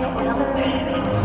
Mike Wilmer.